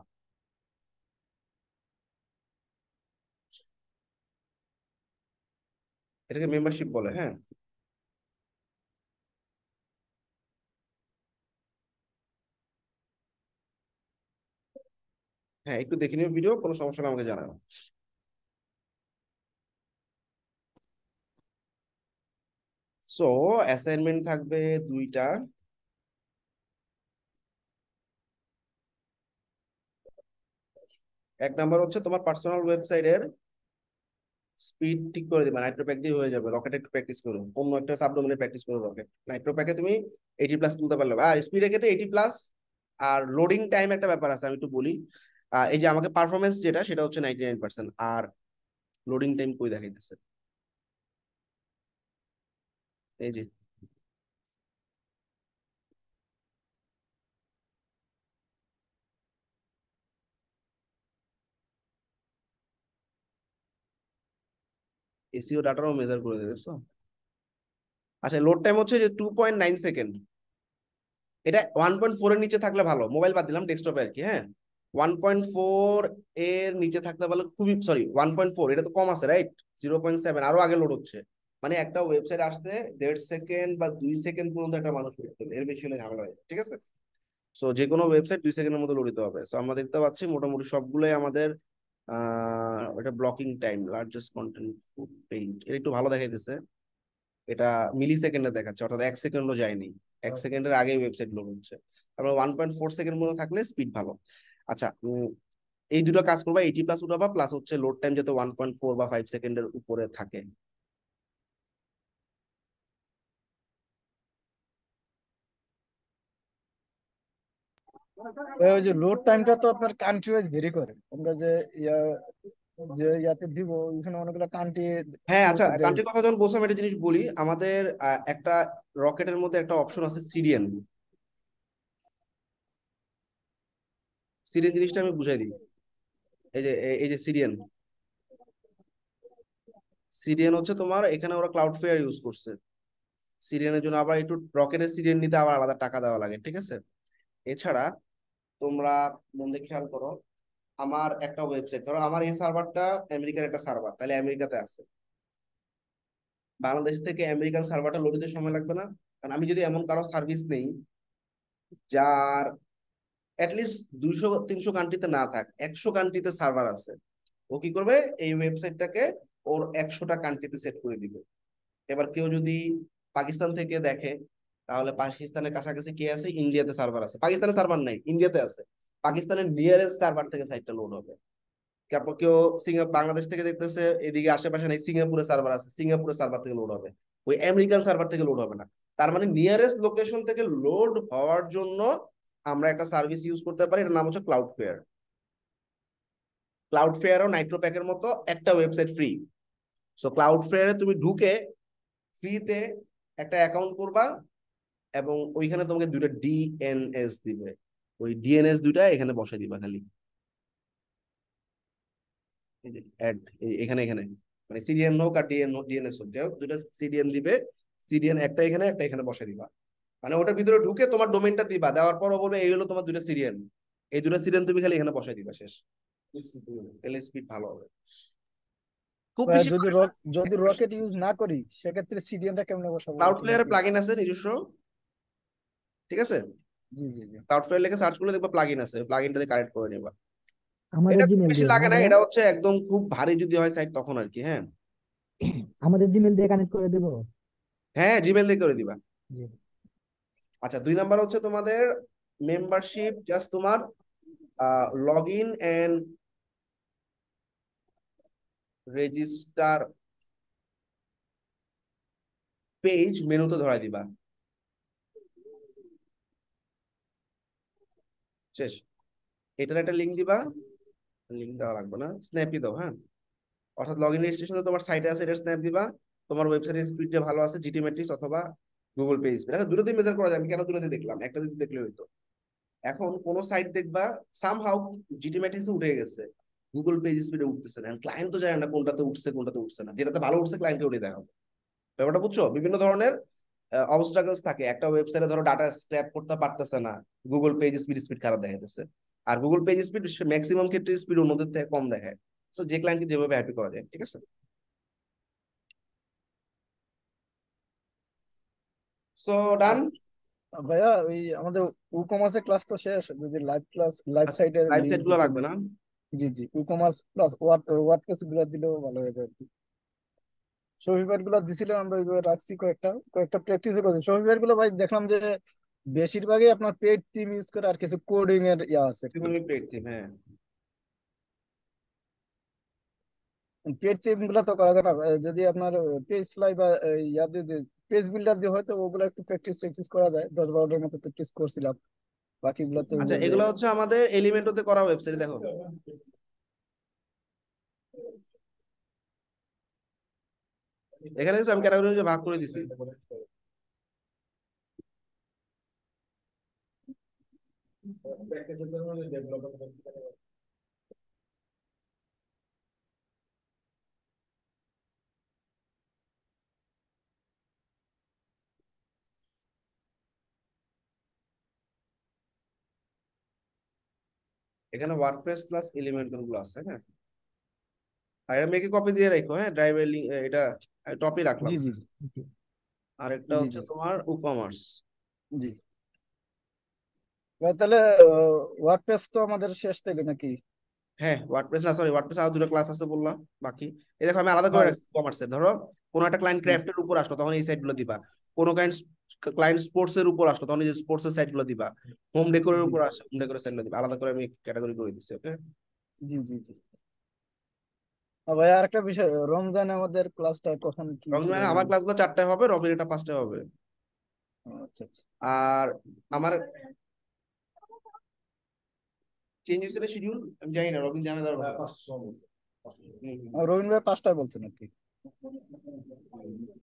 এটাকে মেম্বারশিপ বলে হ্যাঁ? হ্যাঁ একটু দেখে নিও ভিডিও কোনো সমস্যা আমাকে জানাও। সো অ্যাসাইনমেন্ট থাকবে দুইটা। এক নাম্বার হচ্ছে তোমার পার্সোনাল ওয়েবসাইটের স্পিড ঠিক করে দিবে নাইট্রো প্যাক দিয়ে হয়ে যাবে রকেট একটু প্র্যাকটিস করো অন্য একটা সাবডোমেনে প্র্যাকটিস করো রকেট নাইট্রো প্যাকে তুমি এইটি প্লাস তুলতে পারলে আর স্পিডের ক্ষেত্রে এইটি প্লাস আর লোডিং টাইম একটা ব্যাপার আছে, আমি একটু বলি। এই যে আমাকে পারফরমেন্স যেটা, সেটা হচ্ছে নাইনটি নাইন পার্সেন্ট আর লোডিং টাইম কই দেখাইতেছে? এই যে। এসিও ডাটারও মেজার করে দেবে দেখছ? আচ্ছা লোড টাইম হচ্ছে যে টু পয়েন্ট নাইন সেকেন্ড এটা ওয়ান পয়েন্ট ফোর এর নিচে থাকলে ভালো। মোবাইল বাদ দিলাম ডেস্কটপে আর কি হ্যাঁ? ওয়ান পয়েন্ট ফোর এর নিচে থাকতে পারলে খুবই সরি ওয়ান পয়েন্ট ফোর এটা তো কম আছে রাইট জিরো পয়েন্ট সেভেন আরও আগে লোড হচ্ছে। মানে একটা ওয়েবসাইট আসতে দেড় সেকেন্ড বা দুই সেকেন্ড পর্যন্ত একটা মানুষ এর বেশি হলে ঝামেলা হয় ঠিক আছে? সো যে কোনো ওয়েবসাইট দুই সেকেন্ডের মধ্যে লোড দিতে হবে। সো আমরা দেখতে পাচ্ছি মোটামুটি সবগুলোই আমাদের এটা blocking time largest content paint এটা একটু ভালো দেখাইতেছে। এটা মিলি সেকেন্ডে দেখাচ্ছে অর্থাৎ এক সেকেন্ডও যায়নি। এক সেকেন্ডের আগেই ওয়েবসাইট লোড হচ্ছে। তারপরে ওয়ান পয়েন্ট ফোর সেকেন্ড মতো থাকলে স্পিড ভালো। আচ্ছা এই দুটো কাজ করবা এইটি প্লাস উঠাবা প্লাস হচ্ছে লোড টাইম যাতে ওয়ান পয়েন্ট ফোর বা ফাইভ সেকেন্ডের উপরে থাকে। ওই যে লোড টাইমটা তো আপনার কান্ট্রি ওয়াইজ ভেরি করে। আমরা যে ইয়া যে ইয়াতে দিব ওইখানে অনেকগুলো কান্ট্রি হ্যাঁ আচ্ছা কান্ট্রির কথা যখন বলছিলাম একটা জিনিস বলি আমাদের একটা রকেটের মধ্যে একটা অপশন আছে সিরিয়ান সিরিয়ান জিনিসটা আমি বুঝাই দিই। এই যে এই- যে সিরিয়ান সিরিয়ান হচ্ছে তোমার এখানে ওরা ক্লাউড ফেয়ার ইউজ করছে সিরিয়ানের জন্য আবার একটু রকেটের সিরিয়ান নিতে আবার আলাদা টাকা দেওয়া লাগে ঠিক আছে? এছাড়া তোমরা মন দিয়ে খেয়াল করো, আমার একটা ওয়েবসাইট ধরো আমার এই সার্ভারটা আমেরিকার একটা সার্ভার তাহলে আমেরিকাতে আছে। বাংলাদেশ থেকে আমেরিকান সার্ভারটা লোড দিতে সময় লাগবে না, কারণ আমি যদি এমন কারও সার্ভিস নেই, যার অ্যাটলিস্ট দুইশো, তিনশো কান্ট্রিতে না থাক, একশো কান্ট্রিতে সার্ভার আছে, ও কি করবে? এই ওয়েবসাইটটাকে ওর একশোটা কান্ট্রিতে সেট করে দিবে। এবার কেউ যদি পাকিস্তান থেকে দেখে তাহলে পাকিস্তানের কাছাকাছি কে আছে? ইন্ডিয়াতে সার্ভার আছে। পাকিস্তানের সার্ভার নাই, ইন্ডিয়াতে আছে। পাকিস্তানের নিয়ারেস্ট সার্ভার থেকে সাইটটা লোড হবে। তারপর কেউ বাংলাদেশ থেকে দেখতেছে, এদিকে আশেপাশে নাই, সিঙ্গাপুরে সার্ভার আছে সিঙ্গাপুরের সার্ভার থেকে লোড হবে। ওই আমেরিকান সার্ভার থেকে লোড হবে না। তার মানে নিয়ারেস্ট লোকেশন থেকে লোড হওয়ার জন্য আমরা একটা সার্ভিস ইউজ করতে পারি, এটার নাম হচ্ছে ক্লাউড ফেয়ার ক্লাউড ফেয়ারও নাইট্রো প্যাকের মতো একটা ওয়েবসাইট ফ্রি সো ক্লাউড ফেয়ারে তুমি ঢুকে ফ্রিতে একটা অ্যাকাউন্ট করবা। এবং ওইখানে তোমাকে দুইটা ডিএনএস দিবে। ওই ডিএনএস দুইটা এখানে বসাই দিবা খালি। অ্যাড এখানে এখানে। মানে সিডিএন হোক আর ডিএন ডিএনএস হোক যাই হোক দুইটা সিডিএন দিবে। সিডিএন একটা এখানে একটা এখানে বসাই দিবা। মানে ওটার ভিতরে ঢুকে তোমার ডোমেনটা দিবা দেওয়ার পর বলবে এই হলো তোমার দুইটা সিরিয়ান এই দুটো সিরিয়ান তুমি খালি এখানে বসাই দিবা শেষ। তাহলে স্পিড ভালো হবে। খুব বেশি যদি রকেট ইউজ না করি সেক্ষেত্রে সিডিএনটা কেমনে বসাবো? ক্লাউড ফ্লেয়ারে প্লাগইন আছে নিজস্ব। ঠিক আছে? জি জি জি। ক্লাউড ফ্লেয়ার সার্চ করলে দেখবা প্লাগইন আছে প্লাগইনটাতে কানেক্ট করে নিবা। আমাদের এটা বেশি লাগে না এটা হচ্ছে একদম খুব ভারী যদি হয় সাইট তখন আর কি হ্যাঁ। আমাদের জিমেল দিয়ে কানেক্ট করে দেবো? হ্যাঁ জিমেল দিয়ে করে দিবা। আচ্ছা দুই নাম্বার হচ্ছে তোমাদের মেম্বারশিপ জাস্ট তোমার log in and register page মেনুতে ধরাই দিবা। শেষ। এটার একটা লিঙ্ক দিবা। লিঙ্ক দেওয়া লাগবে না। স্ন্যাপই দাও হ্যাঁ? অর্থাৎ লগ ইন রেজিস্ট্রেশন তোমার সাইটে আছে, এটা স্ন্যাপ দিবা। তোমার ওয়েবসাইটের স্পিড যে ভালো আছে জিটি ম্যাট্রিক্স অথবা গুগল পে এখন দুটো দিয়ে মেজার করা যায়। আমি কেন দিয়ে দেখলাম? একটা দিয়ে দেখলে হইতো। এখন কোন সাইট দেখবা সাম হাউ জিটি ম্যাট্রিক্স উঠে গেছে। গুগল পেজ স্পিডে উঠতেছে না। ক্লায়েন্ট তো জানে না কোনটাতে উঠছে কোনটাতে উঠছে না। যেটাতে ভালো উঠছে ক্লায়েন্টকে উঠে দেখা ব্যাপারটা বুঝছ? বিভিন্ন ধরনের অবস্ট্রাগলস থাকে। একটা ওয়েবসাইটে ধরো ডাটা স্ক্র্যাপ করতে পারতেছে না গুগল পেজ স্পিড স্পিড খারাপ দেখাইতেছে। আর গুগল পেজ স্পিড ম্যাক্সিমাম ক্ষেত্রে স্পিড অন্যদের থেকে কম দেখায়। সো যে ক্লায়েন্টকে যেভাবে হ্যাপি করা যায় ঠিক আছে? সো ডান ভাইয়া ওই আমাদের উকমার্সের ক্লাস তো শেষ। যদি লাইভ ক্লাস লাইভ সাইটের লাইভ সেটগুলো লাগবে না? জি জি উকমার্স প্লাস ওয়ার্ড ওয়ার্ডপ্রেসগুলো দিলেও ভালো হয়ে যাবে কি গুলো দিছিলাম আমরা ওইভাবে রাখছি কয়েকটা কয়েকটা প্র্যাকটিস করছি। শফিফারগুলো ভাই দেখলাম যে বেশিরভাগই আপনার পেড থিম ইউজ করে আর কিছু কোডিং এর ইয়া আছে। পেড থিম হ্যাঁ। পেড থিমগুলো তো করা যায় না যদি আপনার পেজ ফ্লাই বা ইয়া দিয়ে পেজ বিল্ডার দিয়ে হয়তো ওগুলো একটু প্র্যাকটিস প্র্যাকটিস করা যায়। দশ বারোটার মতো প্র্যাকটিস করছিলাম। বাকিগুলো তো আচ্ছা এগুলো হচ্ছে আমাদের এলিমেন্টোতে করা ওয়েবসাইট দেখো। এখানে আমি ক্যাটাগরি ভাগ করে দিছি। এখানে ওয়ার্ডপ্রেস প্লাস এলিমেন্টরগুলো আছে হ্যাঁ? আর এটা মেকে কপি দিয়ে রাখো হ্যাঁ? ড্রাইভের লিঙ্ক এটা টপি রাখলাম। জি জি জি। আরেকটা জি, হচ্ছে তোমার ই-কমার্স জি। ভাই, তাহলে ওয়ার্ডপ্রেস তো আমাদের শেষ থেকে নাকি? হ্যাঁ ওয়ার্ডপ্রেস না সরি ওয়ার্ডপ্রেস আরও দুটো ক্লাস আছে বললাম বাকি। এই দেখো আমি আলাদা করে। রাখছি কমার্সের ধরো কোনো একটা ক্লায়েন্ট ক্রাফটের উপর আসলো তখন এই সাইটগুলো দিবা। কোনো ক্লায়েন্ট ক্লায়েন্ট স্পোর্টস এর উপর আসলো তখন এই যে স্পোর্টস এর সাইটগুলো দিবা। হোম ডেকোরের উপর আসে হোম ডেকোরের সাইটগুলো দিবা। আলাদা করে আমি ক্যাটাগরি করে দিচ্ছি ওকে জি জি জি। ভাই আরেকটা বিষয় রমজানে আমাদের ক্লাসটা কখন কি রবিন মানে আমার ক্লাসগুলো চারটায় হবে রবির এটা পাঁচটায় হবে। আচ্ছা আচ্ছা। আর আমার চেঞ্জ হয়েছে শিডিউল আমি জানি না রবিন জানা দরকার। রবীন্দ্র ভাই পাঁচটায় বলছেন আর কি